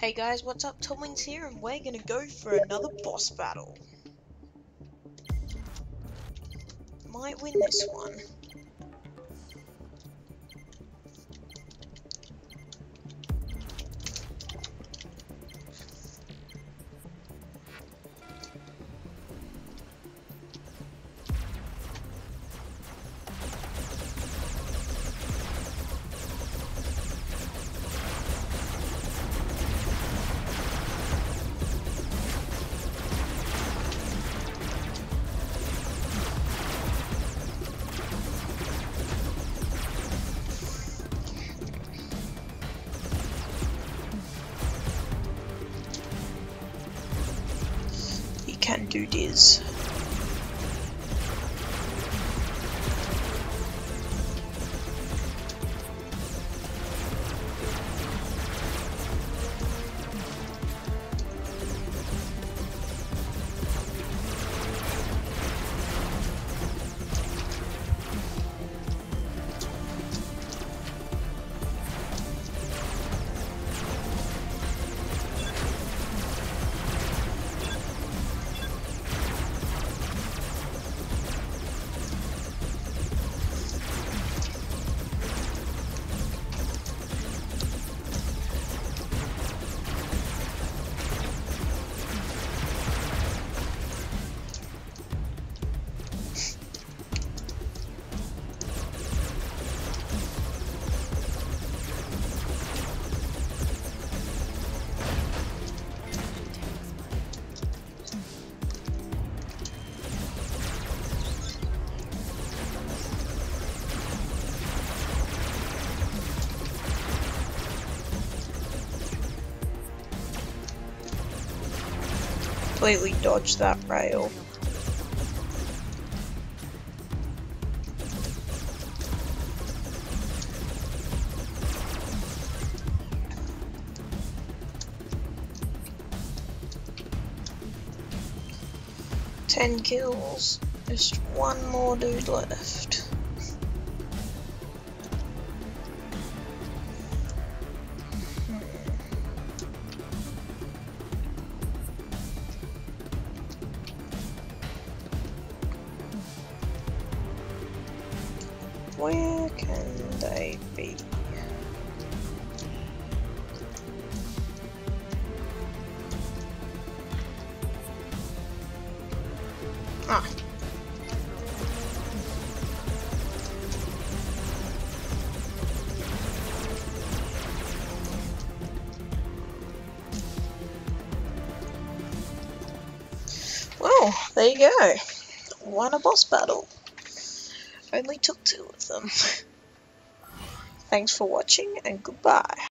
Hey guys, what's up? TomWins here, and we're gonna go for another boss battle. Might win this one. Can do this. Completely dodged that rail. Ten kills. Just one more dude left. Where can they be? Ah. Well, there you go. Won a boss battle. Only took two of them. Thanks for watching and goodbye.